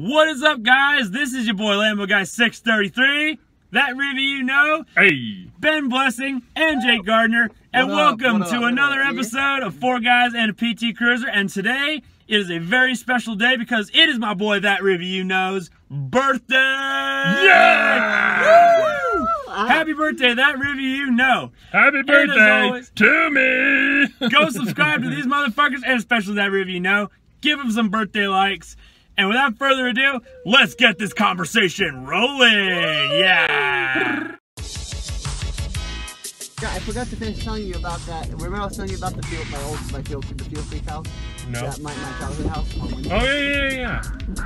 What is up, guys? This is your boy Lambo Guy 633. That review you know, Hey. Ben Blessing and Jake Gardner, and What up? welcome to another episode of Four Guys and a PT Cruiser. And today it is a very special day because it is my boy That Review You Know's birthday. Yeah! Woo! Happy birthday, That Review You Know. Happy birthday always- to me. Go subscribe to these motherfuckers, and especially that review you know. Give them some birthday likes. And without further ado, let's get this conversation rolling. Yeah. Yeah, I forgot to finish telling you about that. Remember I was telling you about the field, my old, my field, the field house? No. That, my, my childhood house. Oh, oh yeah, yeah, yeah.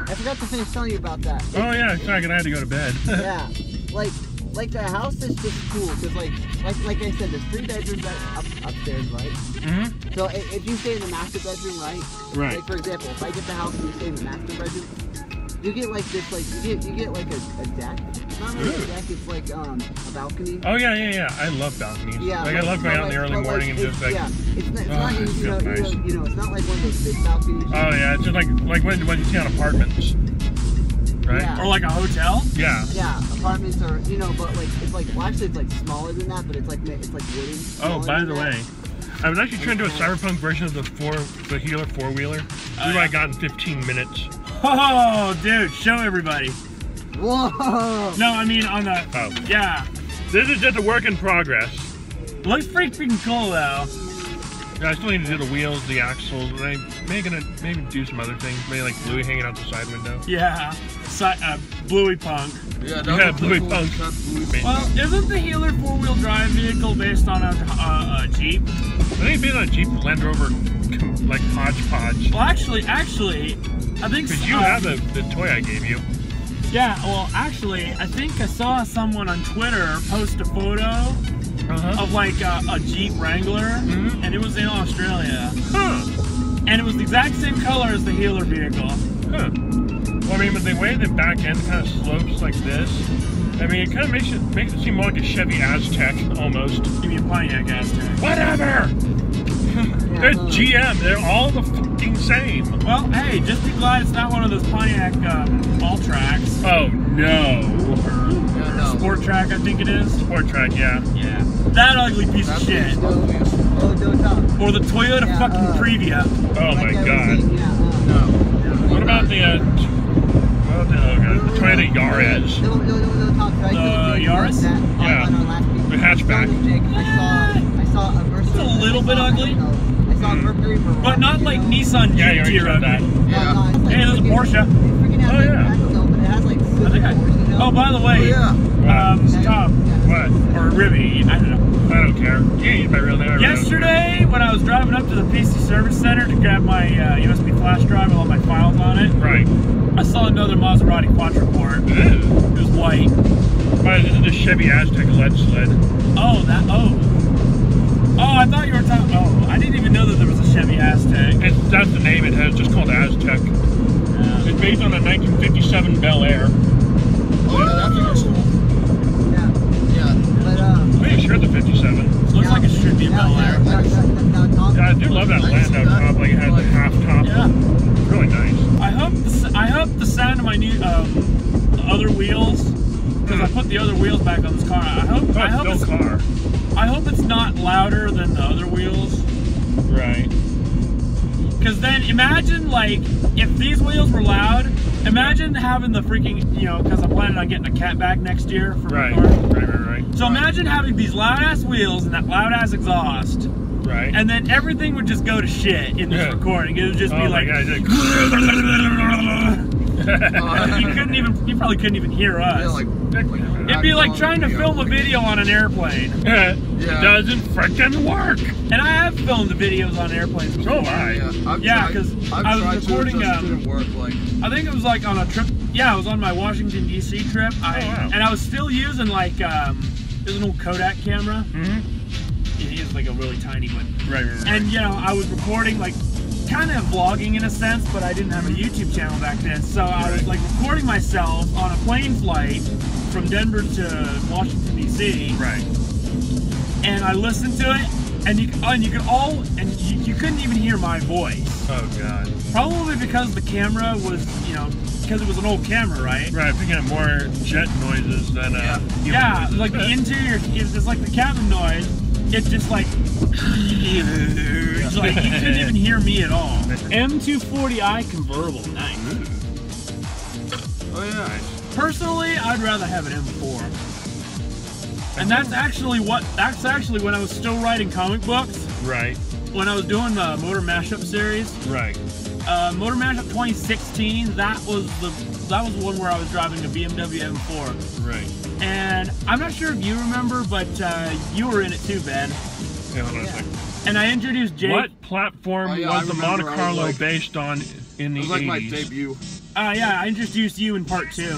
I forgot to finish telling you about that. Oh yeah. Sorry, I had to go to bed. yeah, like, like the house is just cool because, like, like, like I said, there's three bedrooms up, up, upstairs, right? hmm So i- if you stay in the master bedroom, right? Right. Like for example, if I get the house and you stay in the master bedroom, you get like this, like you get you get like a, a deck. It's not really Ooh. a deck. It's like um a balcony. Oh yeah, yeah, yeah. I love balconies. Yeah, Like I love going out in the early morning and just like. yeah, it's not, it's Oh, not it you, know, feels you, know, nice. you know, it's not like one of those big balconies. Oh yeah, it's just like like when when you see on apartments. Right. Yeah. Or like a hotel. Yeah. Yeah, apartments are you know, but like it's like well actually it's like smaller than that, but it's like it's like wooden. Oh, by than the that. way, I was actually trying to do a cyberpunk version of the four the Heeler four wheeler. Oh, We yeah. I got in 15 minutes. Oh, dude, show everybody. Whoa! No, I mean on the. Oh. Yeah. This is just a work in progress. Looks pretty freaking cool though. Yeah, I still need to do the wheels, the axles, and I may gonna maybe do some other things. Maybe like Bluey hanging out the side window. Yeah. Si- uh, Bluey Punk. Yeah, Yeah, Bluey was Punk. Bluey Well, isn't the Heeler four wheel drive vehicle based on a, a, a Jeep? I think being on a Jeep Land Rover, like hodgepodge. Well, actually, actually, I think. Because you uh, have the, the toy I gave you. Yeah, well, actually, I think I saw someone on Twitter post a photo Uh-huh. of like a, a Jeep Wrangler, Mhm. and it was in Australia, Huh. and it was the exact same color as the Heeler vehicle. Huh. Well, I mean, but the way the back end kind of slopes like this, I mean, it kind of makes it makes it seem more like a Chevy Aztek almost. Give me a Pontiac Aztek. Whatever. They're uh, GM. They're all the fucking same. Well, hey, just be glad it's not one of those Pontiac um, all tracks Oh no. Yeah, no. sport track, I think it is. Sport track, yeah. Yeah, that ugly piece of shit. the ugliest. Oh, don't talk. Or the Toyota Yeah, fucking uh, Previa. Oh Like my god. yeah, uh, No. What about the uh, t- what about the, oh god, the Toyota Yaris? No, no, no, no, talk. Right? The Yaris? Yeah. on our last week. The hatchback. I saw, Jake, I saw, I saw a It's a little bit ugly. I know, I saw a Mercury Mirage, But not like know? Nissan Yeah, you already GT said that. Yeah. No, no, it's like Hey, there's a Porsche. It freaking has Oh, yeah. I don't know, but it has like I silver think I, doors, you know? oh, by the Oh, way, yeah. um, Yeah, Tom, yeah. What? or Ribby, I don't know. I don't care. You ain't my real name. I really don't Yesterday, when I was driving up to the PC Service Center to grab my uh, USB flash drive with all my files on it. Right. I saw another Maserati Quattroporte. Ew. It was white. But this is the Chevy Aztec lead sled. Oh, that, oh. Oh, I thought you were talking, oh, I didn't even know that there was a Chevy Aztec. It's, that's the name it has, just called Aztec. Yeah. It's based on a 1957 Bel Air. Oh, Looks like be a yeah, yeah, I do love that Landau top, like it has the half top. Yeah. Really nice. I hope the, I hope the sound of my new um, other wheels, because I put the other wheels back on this car. I hope Oh, I hope it's it's, car. I hope it's not louder than the other wheels. Right. Because then imagine like if these wheels were loud. Imagine having the freaking you know because I'm planning on getting a cat back next year for Right. my car. Right, right, right. So imagine having these loud ass wheels and that loud ass exhaust, Right. and then everything would just go to shit in this Yeah. recording. It would just oh be like god, it's you couldn't even you probably couldn't even hear us. Yeah, like, like It'd be like trying to film a video on an airplane. It Yeah. doesn't freaking work. And I have filmed the videos on airplanes before. So have I. Yeah, I've Yeah, 'cause I've was tried to, it recording, just um, didn't work. Like, I think it was like on a trip. Yeah, I was on my Washington D.C. trip. I Oh, wow. and I was still using like um, was an old Kodak camera. Mm-hmm. It is like a really tiny one. Right, right, right. And you know, I was recording like kind of vlogging in a sense, but I didn't have a YouTube channel back then. So I was like recording myself on a plane flight from Denver to Washington D.C. right. and I listened to it, and you and you could all and you, you couldn't even hear my voice. Oh god. Probably because the camera was, you know, because it was an old camera, right? Right, picking up more jet noises than uh. human Yeah, noises. like the interior, it's just like the cabin noise. It's just like, it's like you couldn't even hear me at all. M240i convertible, nice. Oh yeah. Personally, I'd rather have an M4. And that's actually what, that's actually when I was still writing comic books, Right, when I was doing the Motor Mashup series. right. Uh, Motor Mashup 2016, that was the, that was the one where I was driving a BMW M4. Right. And I'm not sure if you remember, but uh, you were in it too, Ben. Yeah, hold on a second. And I introduced Jake. What platform Oh, yeah, was the. Monte Carlo like- based on in the 80s? It was like my debut. Uh, yeah, I introduced you in part two.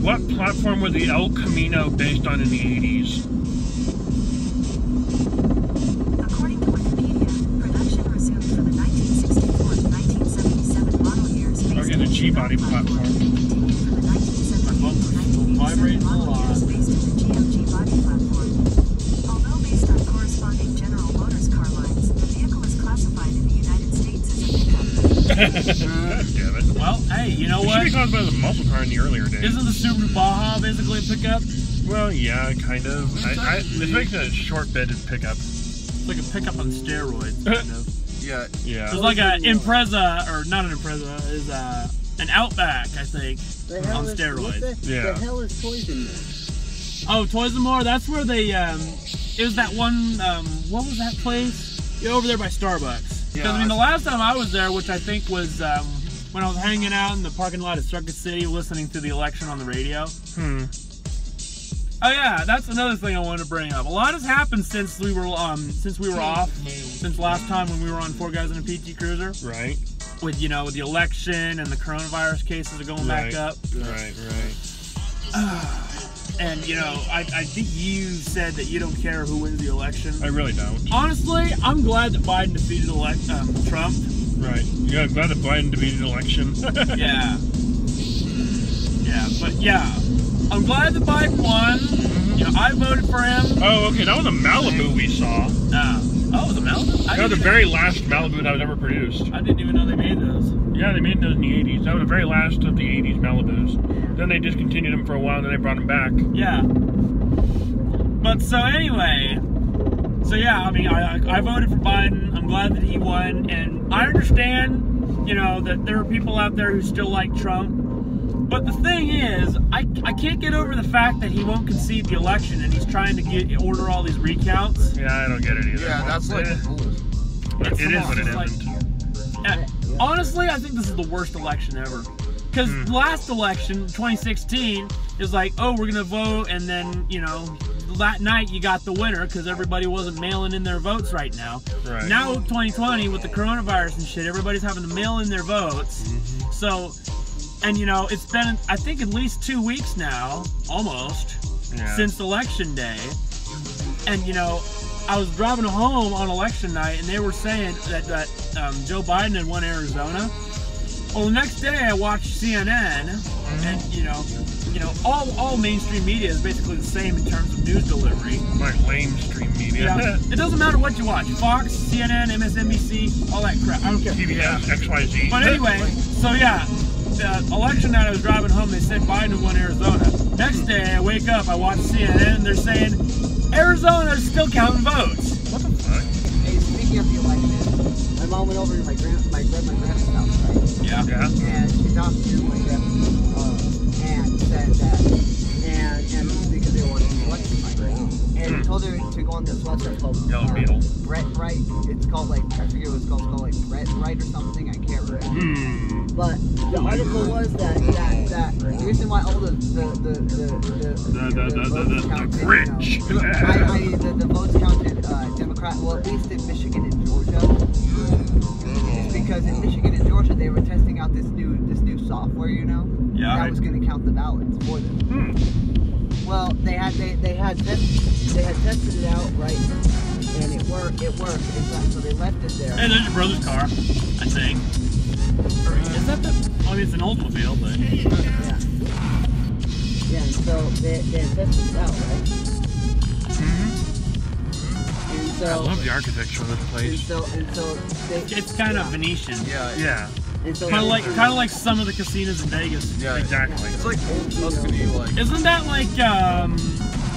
What platform was the El Camino based on in the 80s? A pickup. God damn it. Well, hey, you know It should what? be classified as a muscle car in the earlier days. Isn't the Subaru Baja basically a pickup? Well, yeah, kind of. I, I, this makes a short-bedded pickup. It's like a pickup on steroids, kind of. Yeah. Yeah. It's like an Impreza, or not an Impreza, is uh, an Outback, I think. On is, steroids. The, Yeah. the hell is Toys poison? Oh, Toys and More, that's where they, um, it was that one, um, what was that place? Yeah, over there by Starbucks. Because, I mean, the last time I was there, which I think was, um, when I was hanging out in the parking lot of Circuit City listening to the election on the radio. Hmm. Oh yeah, that's another thing I wanted to bring up. A lot has happened since we were um since we were off since last time when we were on Four Guys in a PT Cruiser Right. with you know with the election and the coronavirus cases are going Right. back up. Right. Right. And you know, I, I think you said that you don't care who wins the election. I really don't. Honestly, I'm glad that Biden defeated elect um, Trump. Right. Yeah, I'm glad that Biden defeated the election. Yeah. Yeah, but yeah, I'm glad that Biden won. I voted for him. oh, okay. That was a Malibu we saw. Uh, oh, the Malibu. I That was the very last Malibu that was ever produced. I didn't even know they made those. Yeah, they made those in the 80s. That was the very last of the 80s Malibus. Then they discontinued them for a while, and then they brought them back. Yeah. But so anyway, so yeah, I mean, I, I I voted for Biden. I'm glad that he won, and I understand, you know, that there are people out there who still like Trump. But the thing is, I, I can't get over the fact that he won't concede the election, and he's trying to get order all these recounts. Yeah, I don't get it either. Yeah, that's like Eh, bullshit. it is, but it It's like- isn't. Uh, honestly, I think this is the worst election ever. Because Hmm. last election, 2016, is like, oh, we're gonna vote, and then you know, that night you got the winner because everybody wasn't mailing in their votes right now. Right. Now 2020 with the coronavirus and shit, everybody's having to mail in their votes. Mm-hmm. So, and you know, it's been I think at least two weeks now, almost, Yeah. since election day. And you know, I was driving home on election night, and they were saying that that um, Joe Biden had won Arizona. Well, the next day I watched CNN, and you know, you know, all all mainstream media is basically the same in terms of news delivery. like lamestream media. Yeah, it doesn't matter what you watch, Fox, CNN, MSNBC, all that crap. I don't care. PBS, XYZ. But anyway, so yeah, the election night I was driving home, they said Biden won Arizona. Next day I wake up, I watch CNN, and they're saying Arizona's still counting votes. what the fuck? Hey, speaking of the election, my mom went over to my grand my grand my grandma's house, right? Yeah. Yeah. And she talked to my grandma uh, and said that and and And told her to go on this website called. Yellow uh, Beetle. Brett Wright. It's called like I forget what it's called. It's called like Breitbart or something. I can't remember. Hmm. But the article was that that, that the reason why all the the the the the, The- the- the- votes counted, Grinch. You know, I, I, the, the votes counted uh, Democrat. Well, at least in Michigan and Georgia, because in Michigan and Georgia they were testing out this new this new software. You know, Yeah. that was going to count the ballots for them. Hmm. Well, they had they, they had test, they had tested it out right, and it worked. It worked. In fact, so they left it there. Hey, there's your brother's car, I think. Or is that the? I mean, it's an Oldsmobile, but Yeah. Yeah, so they, they had tested it out, right? Mm-hmm. I So love the architecture of this and place. so and so they, It's kind yeah. of Venetian. Yeah, Yeah, And so Kind of like kind of like some of the casinos in Vegas. yeah, exactly. It's like old Tuscany, like. Isn't that like um?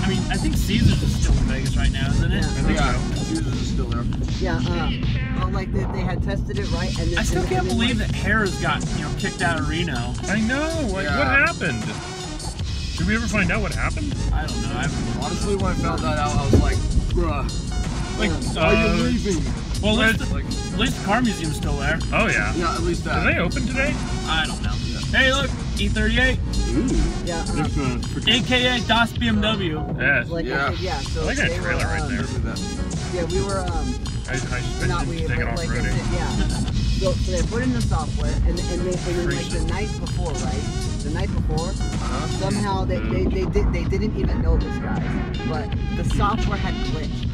I mean, I think Caesars is still in Vegas right now, isn't it? Yeah. I think yeah, so. Caesars is still there. Yeah, um, well, like they, they had tested it right, and then, I still and, can't believe like, that Harrah's got you know kicked out of Reno. I know. Like, Yeah. what happened? Did we ever find out what happened? I don't know. I haven't, Honestly, when I found that out, I was like, bruh, Like, why are uh, you leaving? Well, at least, the, Like, at least the car museum's still there. oh yeah. yeah, at least that. Are they open today? I don't know. Hey, look, E38, Ooh. Yeah, um, aka DOS BMW. Yes. like Yeah. I said, yeah. So I got a they were, trailer right um, there. Look at that. Yeah, we were um, I, I not spent we, it taking but off like I said, yeah. So, so they put in the software, and, and, they, and then like the night before, right? The night before, Uh-huh. somehow they, they, they did they didn't even know this guy, but the software had glitched.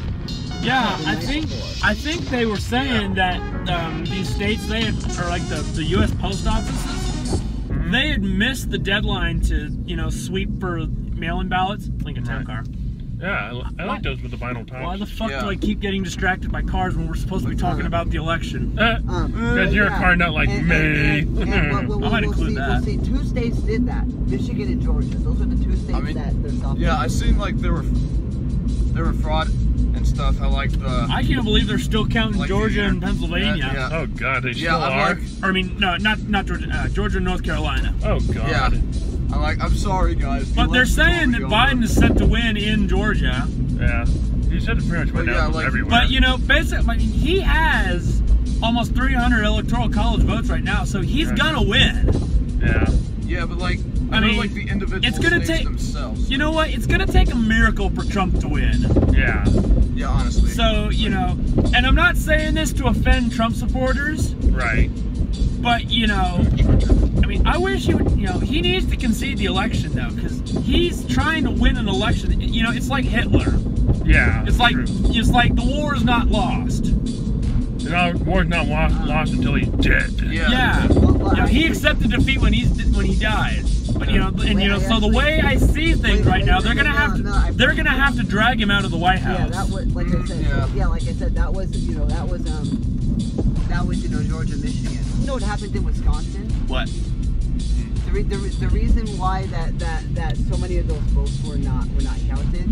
Yeah, I think. I think they were saying that um, these states they had, or like the the U.S. post offices, Mhm. they had missed the deadline to you know sweep for mail-in ballots. Lincoln Town Car. Yeah, I, li- I like those with the vinyl tops. Why the fuck Yeah. do I keep getting distracted by cars when we're supposed to be talking about the election? Uh, Um, Because you're a yeah. car nut like and, me. And, and, and we'll, we'll, I might we'll include see, that. We'll see. Two states did that: Michigan and Georgia. Those are the two states I mean, that their software. Yeah, I seen like there were there were fraud and stuff. How like the I can't believe they're still counting Like Georgia and Pennsylvania. Yeah, yeah. oh god, they yeah, still I'm are. like Or I mean, no, not not Georgia, uh, Georgia and North Carolina. oh god. yeah, I'm like I'm sorry guys. But they're saying that Biden is set to win in Georgia. Yeah. He said it pretty much went But yeah, like- everywhere. But you know, basically, I mean, he has almost 300 electoral college votes right now, so he's Right. gonna win. yeah. Yeah, but like I I, know mean, like the individual it's gonna states take- themselves. You know what? It's gonna take a miracle for Trump to win. Yeah. Yeah, honestly. So you know, and I'm not saying this to offend Trump supporters, Right. but you know, I mean, I wish he would. You know, he needs to concede the election though, because he's trying to win an election. You know, it's like Hitler. Yeah. It's like true. it's like the war is not lost. Know, war's not lost, lost until he's dead. Yeah. Yeah. Well, well, You know, he accepted defeat when he's when he died. But you know, and you know, so the way I see things right now, they're gonna have to they're gonna have to drag him out of the White House. Yeah, House. that was like I said. Yeah. Yeah. like I said, that was you know that was um that was you know Georgia, Michigan. You know what happened in Wisconsin? What? The, re- the, re- the reason why that, that that so many of those votes were not were not counted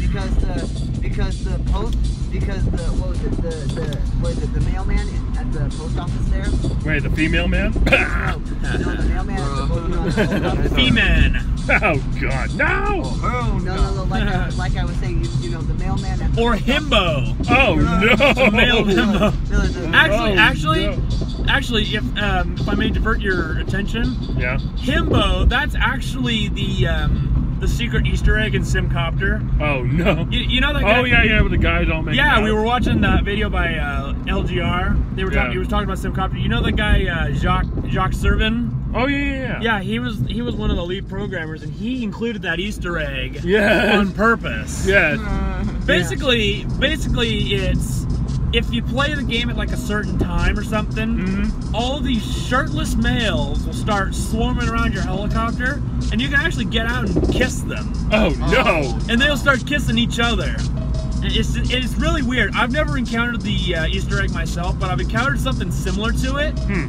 because the because the post because the what was it the the what was it the mailman in- at the post office there Wait, the female man? no, no the mailman at the post, you the post office. He-Man. oh god, no! Oh, hell No, no, no. Like I, like I was saying, you, you know, the mailman at the Or post office- himbo. Oh no! Mail himbo. No, the- Actually, Oh, actually, no. Actually, if um, if I may divert your attention, Yeah. himbo. That's actually the um, the secret Easter egg in SimCopter. Oh no. You, you know that guy? Oh yeah, yeah, with the guys all making Yeah, out. we were watching that video by uh, LGR. They were talking. Yeah. He was talking about SimCopter. You know the guy uh, Jacques Jacques Servin? Oh yeah, yeah, yeah. Yeah, he was he was one of the lead programmers, and he included that Easter egg Yes. on purpose. Yes. Basically, basically, it's if you play the game at like a certain time or something, Mhm. all these shirtless males will start swarming around your helicopter, and you can actually get out and kiss them, Oh no. and they'll start kissing each other. It's it's really weird. I've never encountered the uh, Easter egg myself, but I've encountered something similar to it, Hmm.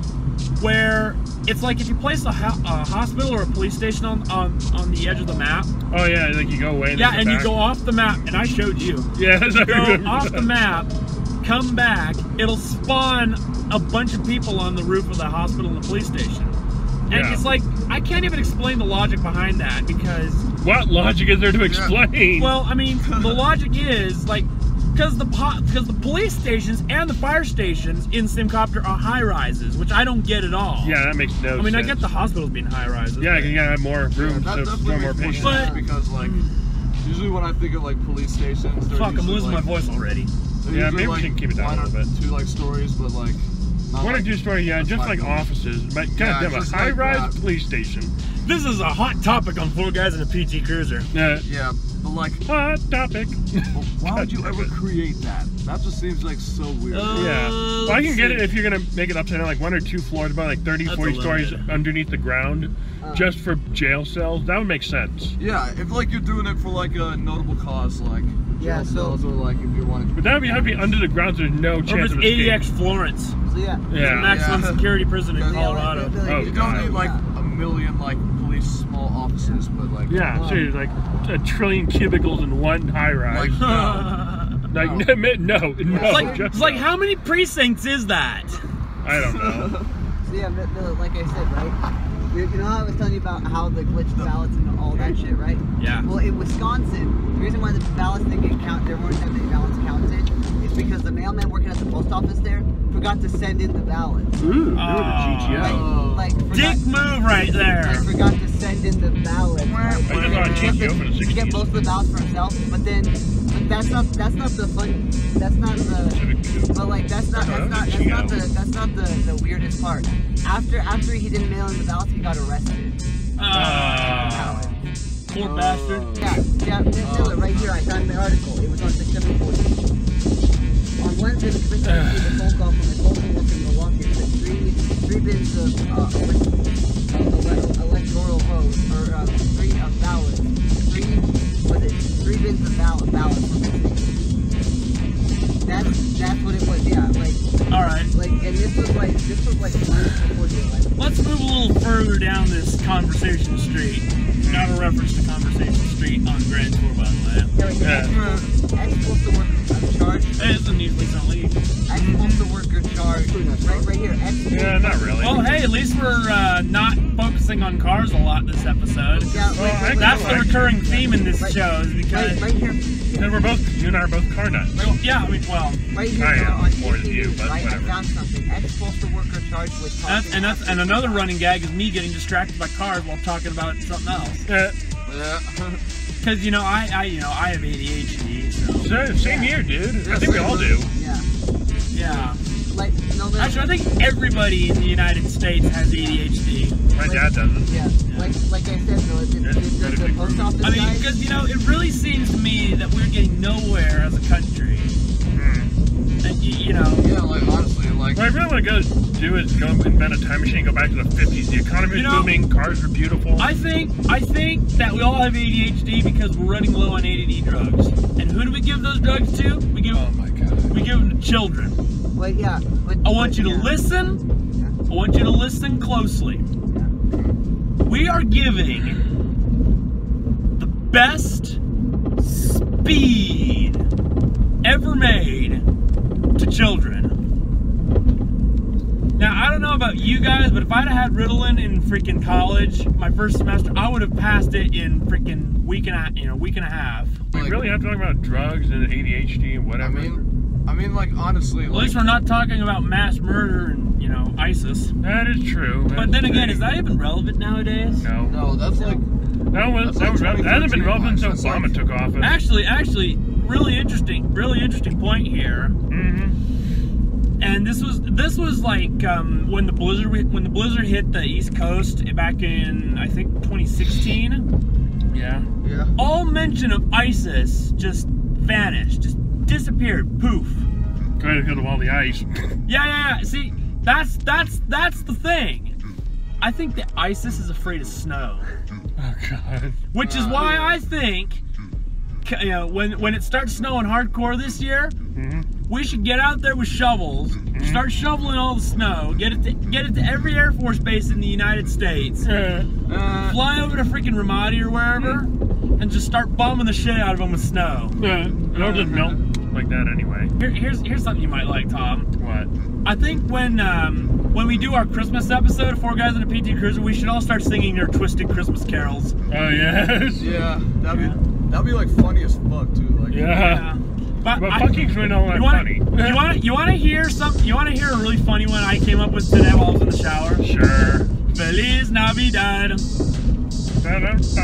where it's like if you place a, ho- a hospital or a police station on, on on the edge of the map, Oh yeah, like you go away. yeah, then and you go off the map, and I showed you. Yes, I go off the map, come back, it'll spawn a bunch of people on the roof of the hospital and the police station. And Yeah. it's like I can't even explain the logic behind that because What logic is there to explain? well, I mean, the logic is like because the because the police stations and the fire stations in SimCopter are high rises, which I don't get at all. yeah, that makes no I mean, sense. I get the hospitals being high rises. Yeah, you gotta have more Yeah, room that to store more makes more patients. But- because like hmm. usually when I think of like police stations, they're Fuck, I'm usually, losing like, my voice already. They're Yeah, usually, maybe we like, should keep it down a little bit. Two like stories, but like not One or two story, yeah, just like like offices. But Yeah, God damn, a high like rise that. police station. This is a hot topic on four guys in a PT Cruiser. Yeah. Yeah, But like, Hot topic. why would you ever create that? That just seems like so weird. Uh, Yeah. Well, I can get it if you're gonna make it upside down, like one or two floors, about like 30, That's 40 stories underneath the ground, Uh. just for jail cells. That would make sense. yeah, if like you're doing it for like a notable cause, like Yeah, jail so- cells or like if you want But that would be, have to be under the ground, so there's no Or chance if it's of escape. ADX Florence, So yeah. the Yeah. maximum Yeah. security prison in Colorado. like, Oh, You like, don't need like yeah. A million like police small offices, but like Yeah, Um, seriously, like a trillion cubicles in one high rise. like no. Like, no, no, no, It's like, just it's like how many precincts is that? I don't know. So yeah, but, but like I said, right? You, you know how I was telling you about how the glitched ballots and all that shit, right? Yeah. Well, in Wisconsin, the reason why the ballots didn't get counted, there weren't that many ballots counted, is because the mailman working at the post office there forgot to send in the ballots. Ooh, Oh. GTO. Like, like Dick move right there. like forgot to send in the ballots. Right? I just thought He GTO get the the- get most of the ballots for himself, but then, but that's not that's not the fun. That's not the. But like that's not that's not that's not the that's not the, the weirdest part. After after he didn't mail in the ballots, he got arrested. Ah, poor bastard. Yeah, yeah, Miller, right here. I found the article. It was on September 14th. Wednesday, the commissioner received a phone call from a worker in Milwaukee that three three bins of uh, uh, ele- electoral votes or uh, three of ballots. Three was it three bins of ballot ballots were missing. That's that's what it was. Yeah, like All right, like and this was like this was like months before the election. let's move a little further down this Conversation Street. Not a reference to Conversation Street on Grand Tour, by the way. Yeah, like, Yeah. Uh, charged It's an easily not leave. Ex-postal worker charge. Right, right here. Ex Yeah, not really. Well, hey, at least we're uh, not focusing on cars a lot this episode. Yeah, Well, right, right, That's right, the recurring theme in this Right. show, is because right, right here. Because we're both, you and I are both car nuts. well, yeah, I mean, well, Right here I am on more than you, news, but right? whatever. I found something. Ex-postal worker charged with that's, and that's and another running gag is me getting distracted by cars while talking about something else. Yeah. Because you know, I, I, you know, I have ADHD, so so, same here, dude. I think we all do. Yeah. yeah. Like no. there's- Actually, I think everybody in the United States has ADHD. My dad doesn't. Yeah. Like like I said, though, the, the, Yeah, the, gotta the post proven. office I mean, because you know, it really seems to me that we're getting nowhere as a country. Hmm. And you, you know, Yeah, like honestly, like What I really want to go do is go invent a time machine, go back to the 50s. The economy You is know, booming, cars are beautiful. I think I think that we all have ADHD because we're running low on ADD drugs. And who do we give those drugs to? We give oh my god. we give them to children. But yeah. But, I want but, you to yeah. listen. I want you to listen closely. We are giving the best speed ever made to children. Now, I don't know about you guys, but if I'd have had Ritalin in freaking college, my first semester, I would have passed it in freaking week and a you know week and a half. We Like- really have to talk about drugs and ADHD and whatever. I mean, I mean, like honestly, At like least we're not talking about mass murder and you know ISIS. that is true. But That's then again, is that even relevant nowadays? No. no, that's like That, was, That's that, like was, that hasn't been relevant since Obama like- took office. Actually, actually, really interesting, really interesting point here. hmm And this was this was like um, when the blizzard when the blizzard hit the East Coast back in I think 2016. Yeah. yeah. All mention of ISIS just vanished, just disappeared, poof. Trying to kill of all the ice. Yeah, yeah, yeah. See, that's that's that's the thing. I think that ISIS is afraid of snow, Oh god. which is Uh, why yeah. I think, you know, when when it starts snowing hardcore this year, hmm we should get out there with shovels, start shoveling all the snow, get it to get it to every Air Force base in the United States, Uh, fly over to freaking Ramadi or wherever, and just start bombing the shit out of them with snow. uh, it'll just melt like that anyway. Here, here's here's something you might like, Tom. What? I think when um, when we do our Christmas episode, Four Guys in a PT Cruiser, we should all start singing your twisted Christmas carols. Oh yes. yeah, that'd be that'd be like funny as fuck too. Like Yeah. But, But I- fucking's really not that you wanna, funny. You want to you want to hear some? You want to hear a really funny one I came up with today while I was in the shower? Sure. Feliz Navidad.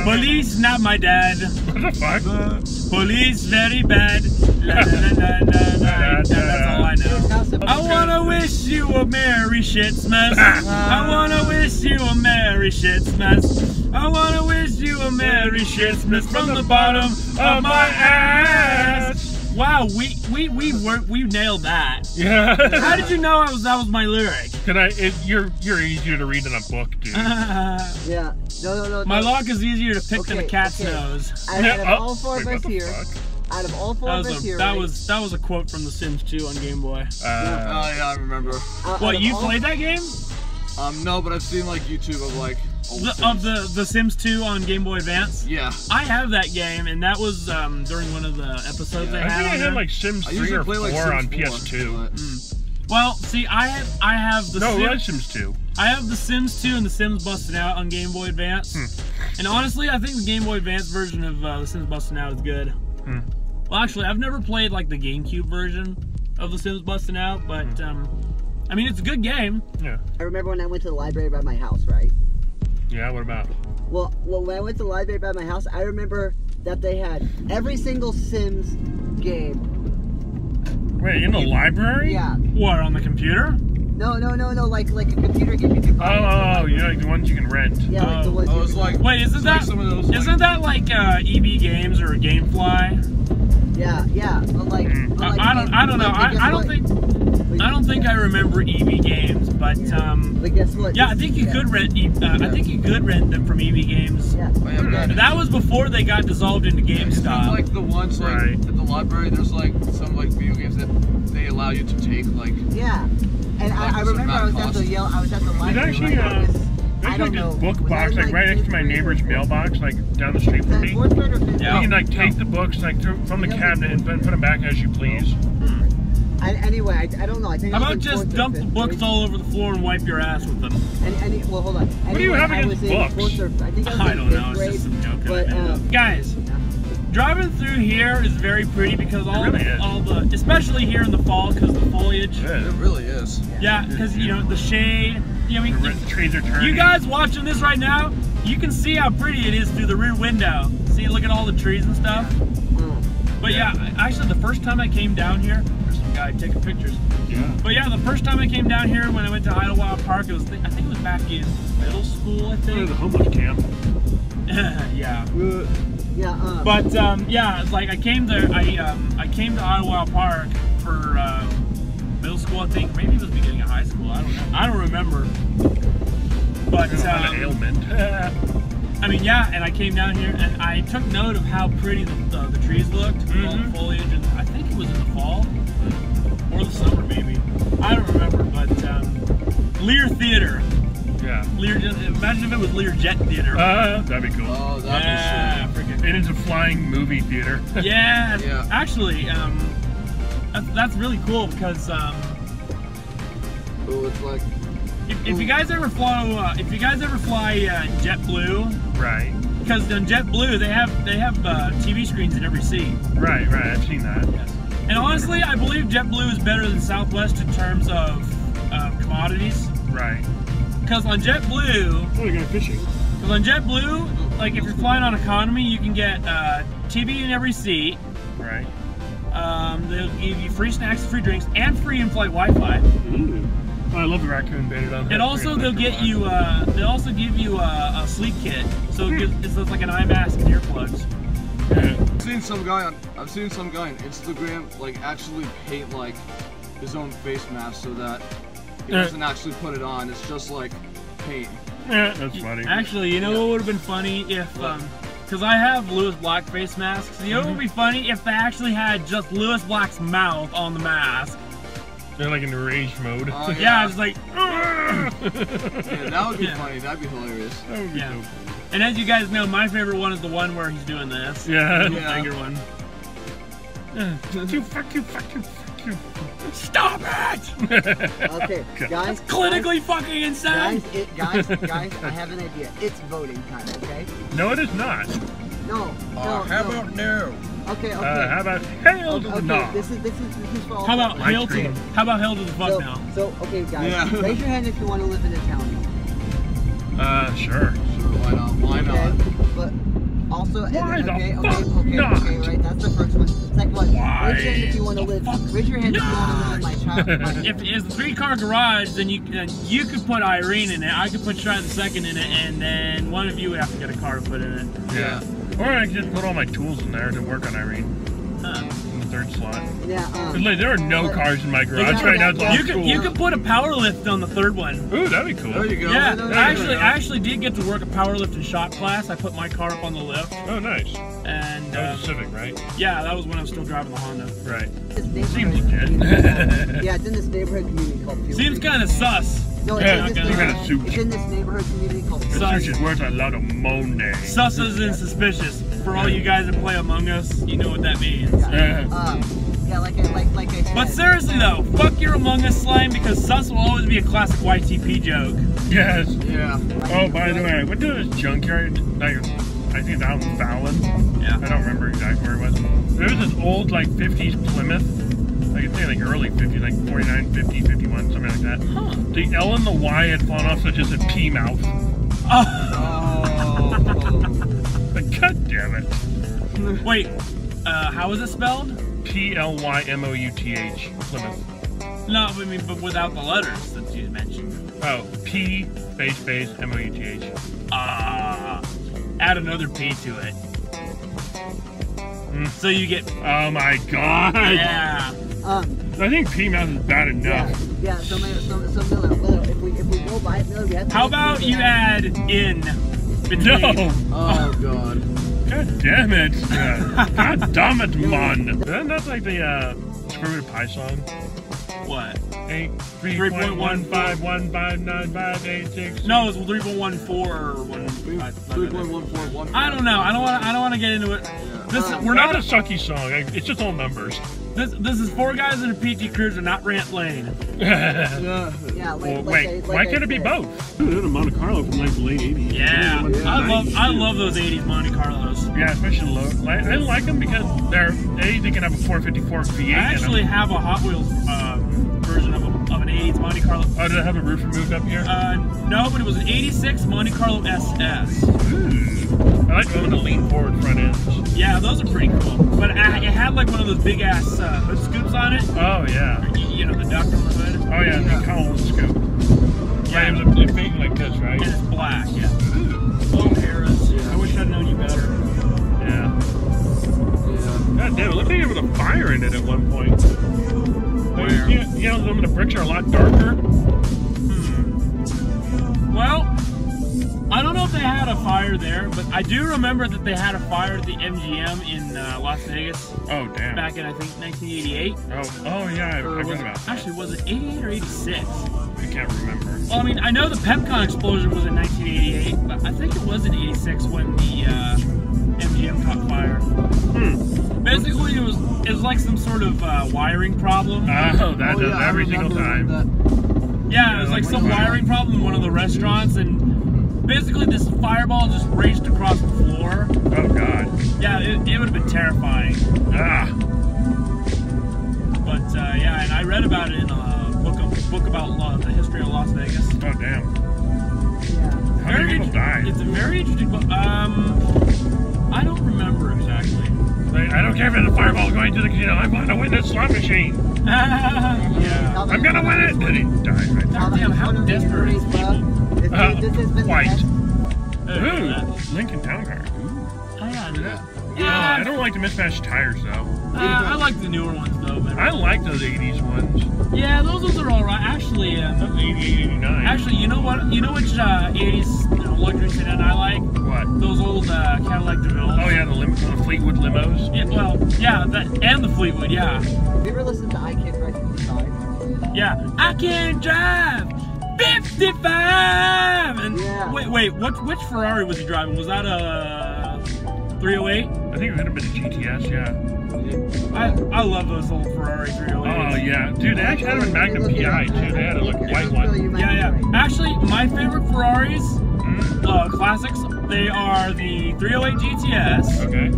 Police not my dad. What the fuck? Police very bad. La, la, la. That's all I know. I wanna wish you a Merry Shitsmas. I wanna wish you a Merry Merry Shitsmas. I wanna wish you a Merry Shitsmas from the bottom of my ass. Wow, we we we were, we nailed that. Yeah. How did you know I was that was my lyric? Can I? It, you're you're easier to read than a book, dude. Yeah. No, no, no. my no. lock is easier to pick than a cat's okay. nose. Out, out of Oh, all four wait, of us here, fuck? out of all four That of us was a here, that right? was that was a quote from The Sims 2 on Game Boy. Uh, Oh yeah, I remember. out- out What you played that game? Um, no, but I've seen like YouTube of like old The, of the The Sims 2 on Game Boy Advance. Yeah. I have that game, and that was um, during one of the episodes Yeah. they I had. think I had there. like Sims 3 or 4 play like on Sims 4, PS2. but- Well, see, I have I have the No, Sim- it Sims 2. I have the Sims 2 and the Sims Bustin' Out on Game Boy Advance. Hmm. And honestly, I think the Game Boy Advance version of uh, the Sims Bustin' Out is good. Hmm. Well, actually, I've never played like the GameCube version of the Sims Bustin' Out, but Hmm. um, I mean, it's a good game. Yeah. I remember when I went to the library by my house, right? Yeah, what about? Well, well, when I went to the library by my house, I remember that they had every single Sims game. Wait, in the library? Yeah. What on the computer? No, no, no, no. Like like a computer game you can Oh, buy. at the oh, oh, library. you like the ones you can rent. Yeah, like the Oh. ones Oh, you it's can like Wait, isn't it's like that some of those. isn't like, that like uh, EB Games or GameFly? Yeah, yeah. But like, Mm. but I, like I don't I don't know. I, I don't what? think I don't think I remember EB Games, but um, But guess what? yeah, I think you Yeah. could rent. E- Uh, I think you could rent them from EB Games. Yeah. Oh, yeah, but That was before they got dissolved into It's not GameStop. like the ones like Right. at the library. There's like some like video games that they allow you to take like. Yeah. And I, I remember I was amount at the cost. Yale. I was at the library. actually, right? uh, It was- I There's don't like know. this book was box, in, like right next to my neighbor's or- mailbox, like down the street from Was me. that fourth grade or fifth Yeah. You can like take the books like through, from the cabinet and put, put them back as you please. I, anyway, I, I don't know. I think How about in just dump the books grade. all over the floor and wipe your ass with them? Any, any, well, hold on. Anyway, do you have I against in books? fourth or, I think I was I don't fifth know. It's just some joke. But, I made uh, up. Guys, driving through here is very pretty because all really the, all the especially here in the fall because the foliage. Yeah, It really is. Yeah, because you know the shade. You know, I The mean, re- the trees are turning. you guys watching this right now, you can see how pretty it is through the rear window. See, look at all the trees and stuff. uh, But yeah, I- actually, the first time I came down here, there's some guy taking pictures. Yeah. But yeah, the first time I came down here when I went to Idlewild Park, it was I think it was back in middle school, I Go to think. the homeless camp. yeah. yeah, um, But um, yeah, it's like I came to I um, I came to Idlewild Park for um, middle school, I think. Maybe it was beginning of high school. I don't know. I don't remember. But It's not an um, ailment. I mean, yeah, and I came down here and I took note of how pretty the, uh, the trees looked, with all the Mhm. foliage, and I think it was in the fall or the summer, maybe. I don't remember, but um, Lear Theater. yeah. Lear, imagine if it was Lear Jet Theater. Uh, that'd be cool. Oh, that'd yeah, be freaking. It is a flying movie theater. Yeah, Yeah. actually, um, that's, that's really cool because um, sweet. Oh, it's like if, if you guys ever fly, uh, if you guys ever fly uh, JetBlue, right. because on JetBlue they have they have uh, TV screens in every seat. Right, right. I've seen that. And honestly, I believe JetBlue is better than Southwest in terms of uh, commodities. Right. Because on JetBlue, Oh, you're going fishing. because on JetBlue, like if you're flying on economy, you can get uh, TV in every seat. Right. Um, they'll give you free snacks, free drinks, and free in-flight Wi-Fi. Ooh. Oh, I love the raccoon baited on. And also they'll get you, uh, they'll also give you a, a sleep kit. So it gives, it's like an eye mask and earplugs. I've seen some guy on I've seen some guy on Instagram like actually paint like his own face mask so that he Uh. doesn't actually put it on. It's just like paint. Yeah, that's funny. Actually, you know what would have been funny if, um, because I have Lewis Black face masks. You know what would be funny if they actually had just Lewis Black's mouth on the mask. They're like in rage mode. Oh, Yeah, yeah. it's like. Yeah, that would be Yeah. funny. That'd be hilarious. that would be Yeah. so funny. And as you guys know, my favorite one is the one where he's doing this. Yeah. The Yeah. finger one. You, fuck you, fuck you, fuck you. Stop it! okay, guys. Clinically fucking insane. Guys, it, guys, guys, I have an idea. It's voting time, okay? No, it is not. No, uh, no, no. no? Okay, okay. Uh, how about hail to okay, the knob? this is this is this is for all. How about Light hail to screen. How about hail to the fuck so, now? so okay, guys, Yeah. raise your hand if you want to live in a town. Uh, sure. Sure, why not? Why Okay, not? but also also and Why then- the okay, fuck okay, okay, not? okay, right. That's the first one. Second one. Why Raise your hand if you want to live. Raise your hand if you want to live in my child. If it's a three car garage, then you then you could put Irene in it. I could put Shine the second in it, and then one of you would have to get a car to put in it. Yeah. Or I could just put all my tools in there to work on Irene Huh. in the third slot. Yeah. 'Cause, Um, like, there are no cars in my garage right now. It's all You could tools. you could put a power lift on the third one. Ooh, that'd be cool. There you go. Yeah, no, no, I actually, no. I actually did get to work a power lift in shop class. I put my car up on the lift, Oh, nice. and That uh, was a Civic, right? yeah, that was when I was still driving the Honda. Right. Seems legit. yeah, it's in this neighborhood community called. Field Seems kind of sus. No, it's, Yeah, in this kinda neighborhood- it's in this neighborhood community called. This Sus. is worth a lot of money. Sus and suspicious. For all you guys that play Among Us, you know what that means. Yeah. Uh, Um, yeah, like I like like I said. But seriously though, fuck your Among Us slime because sus will always be a classic YTP joke. yes. Yeah. Oh, by the way, I went to this junkyard. Like, I think it's out in Fallon. Yeah. I don't remember exactly where it was. There was this old, like, 50s Plymouth. I think, like, early 50s, like 49, 50, 51, something like that. Huh. The L and the Y had fallen off, so it just said P mouth. Oh, Oh. God damn it. wait, uh, how is it spelled? P L Y M O U T H. Plymouth. No, I mean, but without the letters that you mentioned. Oh, P space space M O U T H. Ah, add another P to it. Mm. So you get, Oh my god. yeah. Um, I think P mouth is bad enough. yeah. So, Miller, so, so Miller, Miller, if we if we go by it, Miller, we have to. How about you add in between? No! Oh god. God damn it! Yeah. God damn it, man! Isn't that like the uh, Screw Pie song? What? Eight three point one five one five nine five eight six. No, it's 3.14 or one. Three I- three point one four one. I don't know. I don't want. I don't want to get into it. This Uh, we're not not. a sucky song. It's just all numbers. This this is four guys in a PT Cruiser, not Rant Lane. Yeah. Yeah, like, well, like wait, I, like why can't it be said. both? Dude, a Monte Carlo from like the late 80s. Yeah, Yeah. I love I love those '80s Monte Carlos. Yeah, especially low. I like them because they're a they can have a 454 V8 I actually have a Hot Wheels uh, Monte Carlo. Oh, did it have a roof removed up here? Uh, no, but it was an 86 Monte Carlo SS. Ooh. Hmm. I like the to lean forward front end. Yeah, those are pretty cool. But I, it had like one of those big ass uh, hood scoops on it. Oh, yeah. Or, you know, the duck on the hood. Oh, yeah, the column scoop. Yeah, right, it was a, big like this, right? And it's black, yeah. Ooh. Harris. Yeah. I wish I'd known you better. Yeah. Yeah. God damn, it looked like it was a fire in it at one point. Where? You, you know, some of the bricks are a lot darker. Hmm. Well, I don't know if they had a fire there, but I do remember that they had a fire at the MGM in uh, Las Vegas Oh damn. back in I think 1988. Oh, oh yeah, I, I read it, actually, was it 88 or 86? I can't remember. Well, I mean, I know the Pepcon explosion was in 1988, but I think it was in 86 when the uh, MGM caught fire. Hmm. Basically, it was it was like some sort of uh, wiring problem. Oh, that Oh, does yeah, every single time. that. Yeah, it was Yeah, like like some what? wiring problem in one of the restaurants, and basically this fireball just raced across the floor. Oh god. Yeah, it, it would have been terrifying. Ah. But uh, yeah, and I read about it in a book of, book about lo- the history of Las Vegas. Oh damn. Yeah. How many people died? It's a very interesting book. Um, I don't remember exactly. Like, I don't care if it's a fireball going to the casino. I'm going to win this slot machine. yeah. I'm gonna win it. know Then he dies right now God that damn, how desperate is people? This, Uh, this has been quite. the best. Ooh, Lincoln Town Car. Oh, yeah, I. Uh, Yeah, I don't like the mismatched tires though. uh, I like the newer ones though. But I like those 80s ones. yeah, those ones are all right. Actually, Those 88, 89. actually, you know what? You know which uh, '80s you know, luxury sedan I like? what? Those old uh, Cadillac DeVille. Oh yeah, the, lim- the Fleetwood limos. Yeah, well, yeah, that and the Fleetwood, yeah, Have you ever listened to I Can't Drive 55? yeah. I can drive 55. And Yeah. wait, wait, what? Which Ferrari was he driving? Was that a 308? I think it would have been a GTS, yeah. I I love those old Ferrari 308s. Oh yeah, dude, they actually had them in Magnum PI too. They had a like white one. Yeah, yeah. Actually, my favorite Ferraris, Mhm. uh, classics, they are the 308 GTS, Okay.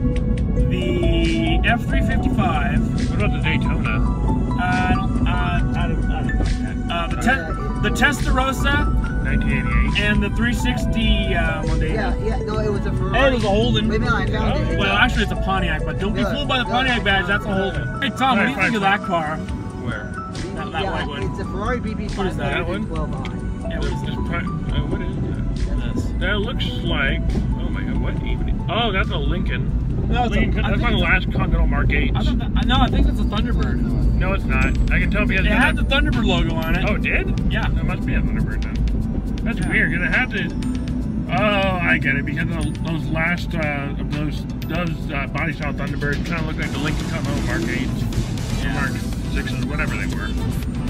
the F355. What about the Daytona? Uh, I don't, uh, I don't, I don't like that. Uh, the 10, the Testarossa 1988. and the 360 uh, Modena. Yeah, yeah, no, it was a Ferrari. Oh, it was a Holden. Wait a I found it. Well, actually, it's a Pontiac, but don't be Yeah, fooled by the yeah. Pontiac badge. That's a Holden. Hey, Tom, what do you Right, think of that car? Where? That, that yeah, white one. it's a Ferrari BP What is that, that one? 12i. Yeah, what is This uh, what is that? That looks like. Oh my god, what even? Oh, that's a Lincoln. No, it's a- Lincoln I that's on the a- last Continental Mark 8. I that, no, I think it's a Thunderbird. No, it's not. I can tell if he has It had the Thunderbird logo on it. Oh, it did? Yeah. That must be a Thunderbird then. That's Yeah. weird, because it had to. Oh, I get it. Because of those last, uh, of those those uh, body style Thunderbirds kind of look like the Lincoln Continental Mark 8s, Yeah. Mark 6s, whatever they were.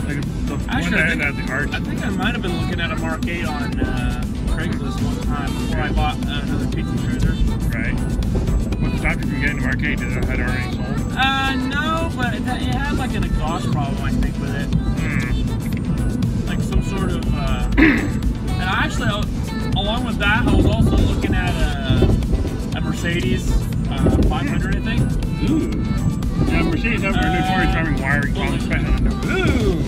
Like the one Actually, that I think, at the arch. I think I might have been looking at a Mark 8 on uh, Craigslist one time before I bought uh, another pizza cruiser. Right. What stopped you from getting the Mark 8? Did it had already sold? Uh, no, but it, it had like an exhaust problem, I think, with it. Hmm. Like some sort of. Uh, and I actually, uh, along with that, I was also looking at a, a Mercedes uh, 500, I think. Ooh. Yeah, Mercedes have their Uh, notorious driving wiring well, problem special. Ooh.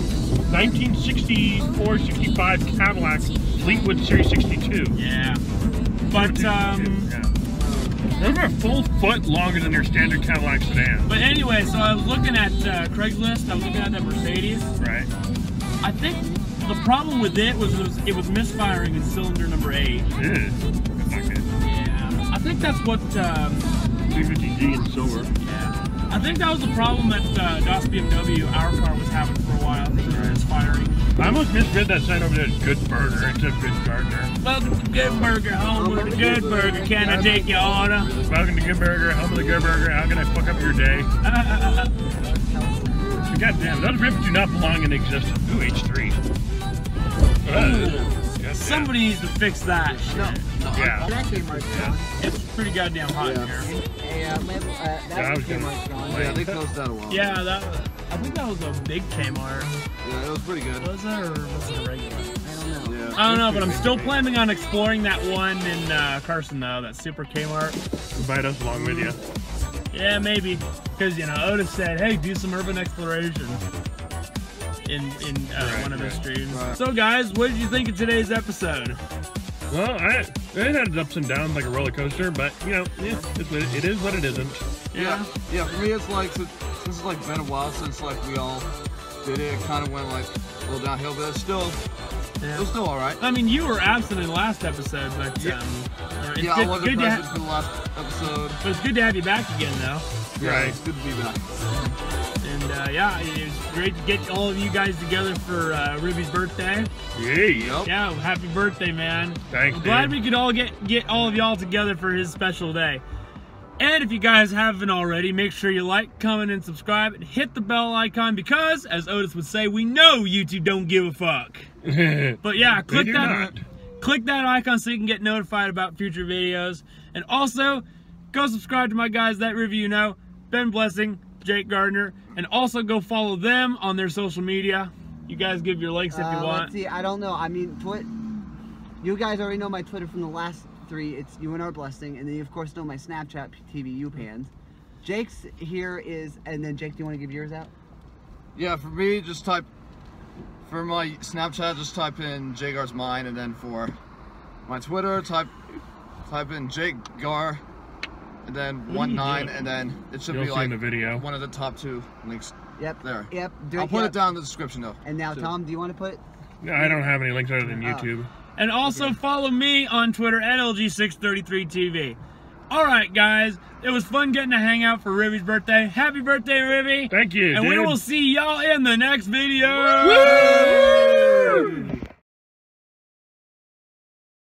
1964-65 Cadillac Fleetwood Series 62. Yeah. But um, Yeah. Those are a full foot longer than their standard Cadillac sedan. but anyway, so I was looking at uh, Craigslist. I was looking at that Mercedes. Right. I think the problem with it was it was, it was misfiring in cylinder number eight. Ew. That's not good. Yeah. I think that's what. Um, 350Z in silver. yeah. I think that was the problem that uh, DOS BMW, our car, was having while. I think it was. I almost misread that sign over there as Good Burger instead of Good Gardner. Welcome to Good Burger, home with a good burger. Can I take your order? Welcome to Good Burger, home of the Good Burger. How can I fuck up your day? God damn, those rips do not belong in existence. Ooh, H3. Ugh. Somebody needs to fix that shit. No, no, Yeah. that Kmart's gone. It's pretty goddamn hot in Yeah. here. Yeah, uh, maybe, uh, Yeah, I that was gonna- Kmart's. Yeah, they closed that a while. Yeah, that was, I think that was a big Kmart. Yeah, it was pretty good. Was it or was it a regular? I don't know. Yeah. I don't know, but I'm still planning on exploring that one in uh, Carson though, that super Kmart. Invite us along with you. Yeah, maybe. Because, you know, Otis said, hey, do some urban exploration in, in uh, Right, one of his right, streams. right. So, guys, what did you think of today's episode? Well, I, it had its ups and downs like a roller coaster, but you know, yeah, it's, what it, it is what it isn't. Yeah, yeah. For me, it's like since since it's like been a while since like we all did it. It kind of went like a little downhill, but it's still it was still all right. I mean, you were absent in the last episode, but Yeah. um, it's Yeah, good, I wasn't good to present ha- for the last episode. but it's good to have you back again, though. Yeah, Right. it's good to be back. And uh, yeah, it was great to get all of you guys together for uh, Ruby's birthday. Yay! Yep. Yeah, happy birthday, man. Thanks, I'm glad dude. we could all get get all of y'all together for his special day. And if you guys haven't already, make sure you like, comment, and subscribe, and hit the bell icon because, as Otis would say, we know YouTube don't give a fuck. But yeah, click that not. click that icon so you can get notified about future videos. And also, go subscribe to my guys that Rivi you know, Ben Blessing, Jake Gardner, and also go follow them on their social media. You guys give your links if you Uh, want. Let's see. I don't know. I mean, Twit. You guys already know my Twitter from the last three. It's you and our blessing, and then you of course know my Snapchat TV Upans. Mm-hmm. Jake's here is, and then Jake, do you want to give yours out? Yeah, for me, just type for my Snapchat, just type in Jagar's mine, and then for my Twitter, type type in Jake Gar, and then one nine, and then it should You'll be like in the video. one of the top two links Yep. there. Yep. Do I'll put yep. it down in the description though. And now, too. Tom, do you want to put? No, I don't have any links other than Oh. And also follow me on Twitter at LG633TV. All right, guys, it was fun getting to hang out for Rivi's birthday. Happy birthday, Rivi! Thank you, And we will see y'all in the next video. Woo!